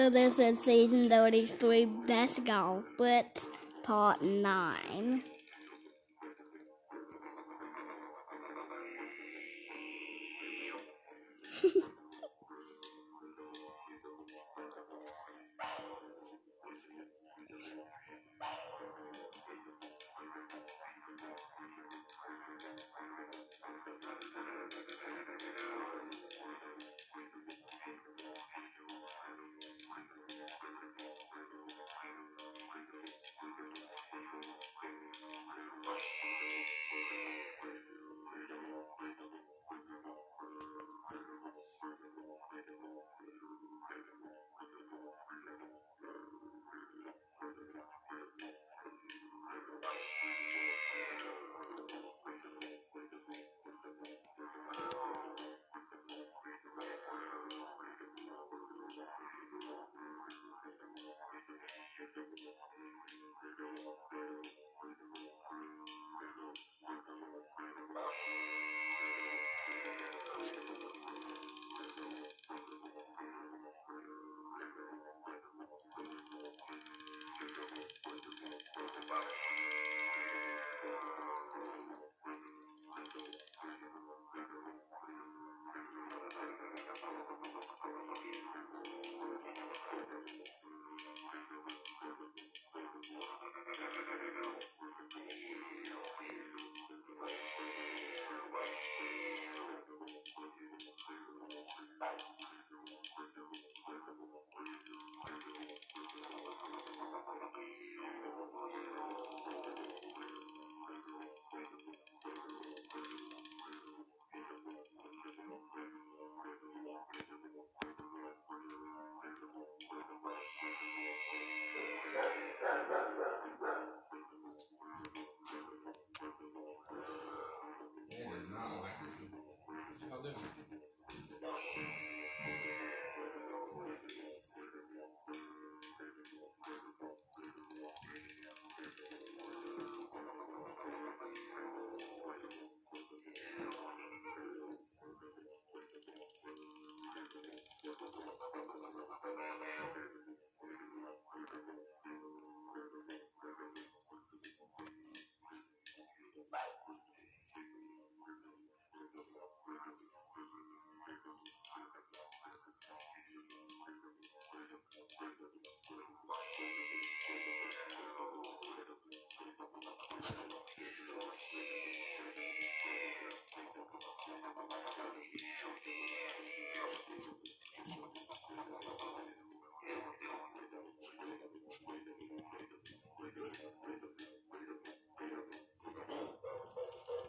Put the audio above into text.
So this is season 33 Best Golf Blitz Part 9. It is not like Do?